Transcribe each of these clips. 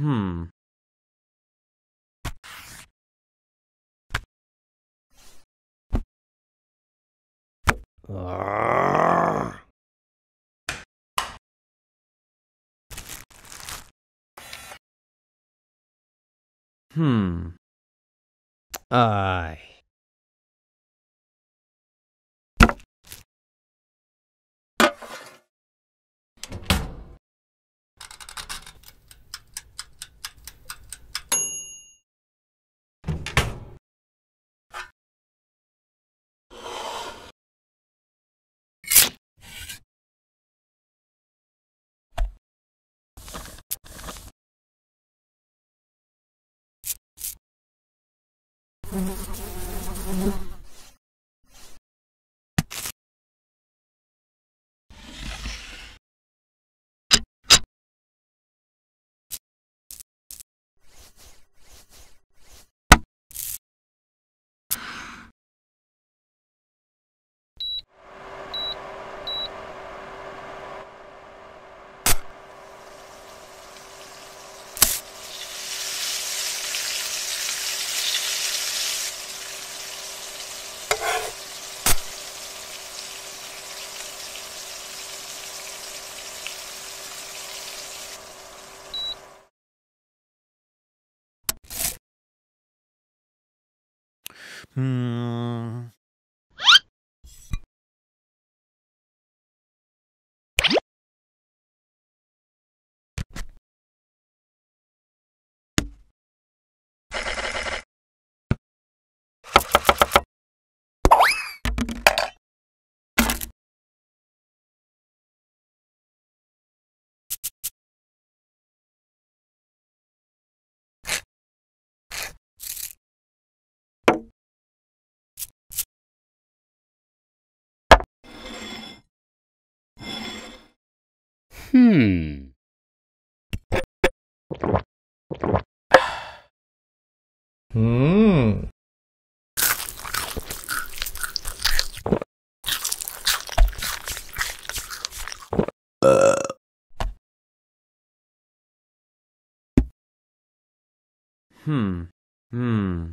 Hmm. Arrgh. Hmm. I. Mm-hmm. Hmm. Hmm. Hmm. Uh. Hmm. Hmm.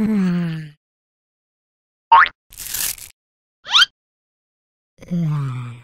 Mm. Mm.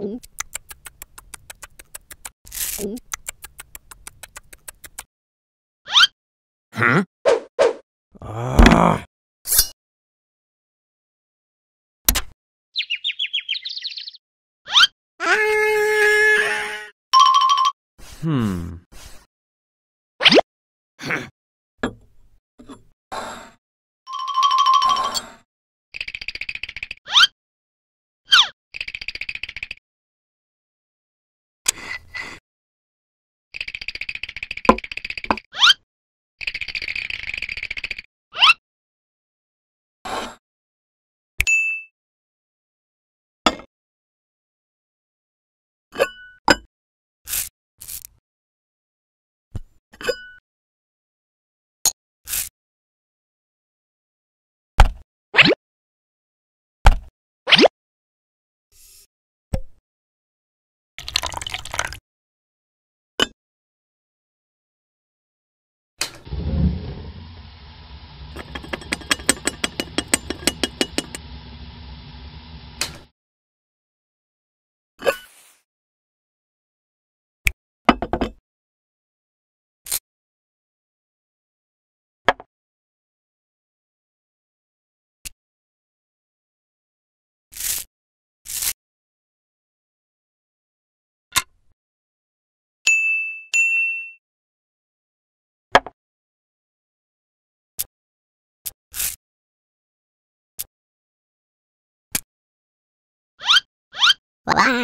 Ooh. Mm. Huh? Ah. Wow.